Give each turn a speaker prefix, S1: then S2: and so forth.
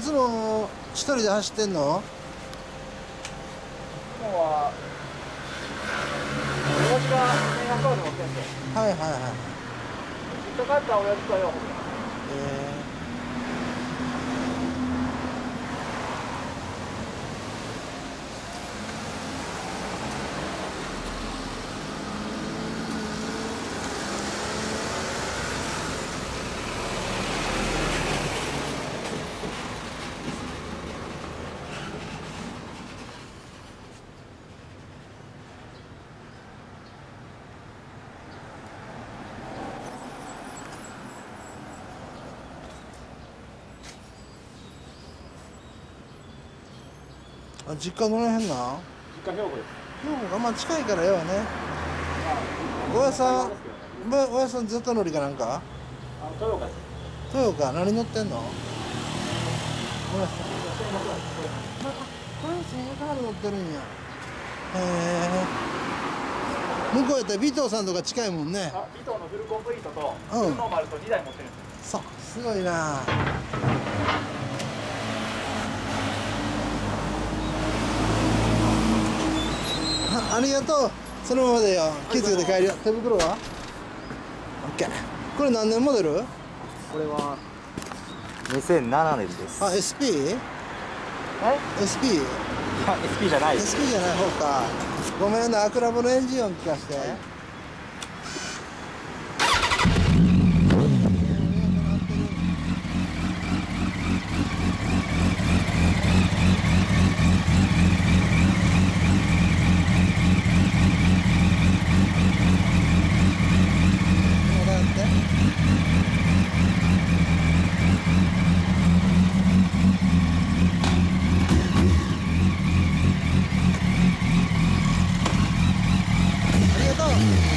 S1: つも一人で走ってんの？
S2: 今は親父が200ワード持ってんで
S1: はいはいはい。
S2: 実家帰ったら親父とよ。
S1: えー、あ実家どの辺なん？
S2: 実家兵庫です。
S1: 兵庫がまあ近いからよね。おやさんばおやさんずっと乗りかなんか？
S2: あの豊岡
S1: 豊岡。何乗ってんの？おやさん。これセンカール乗ってるんや。へえ向こうやったら尾藤さんとか近いもんね。
S2: あビトのフルコンプリートと
S1: うん。
S2: フルノーマルと2台持ってるんです
S1: そうすごいなあありがとう。そのままでよ。気付けて帰るよ。手袋は ?OK これ何年モデル？
S2: これは2007年です。
S1: あ SP?SP?
S2: え
S1: ？SP?
S2: いや SP じゃない。
S1: SP じゃない方か。ごめんな。アクラボのエンジン音聞かせて、まだやってありがとう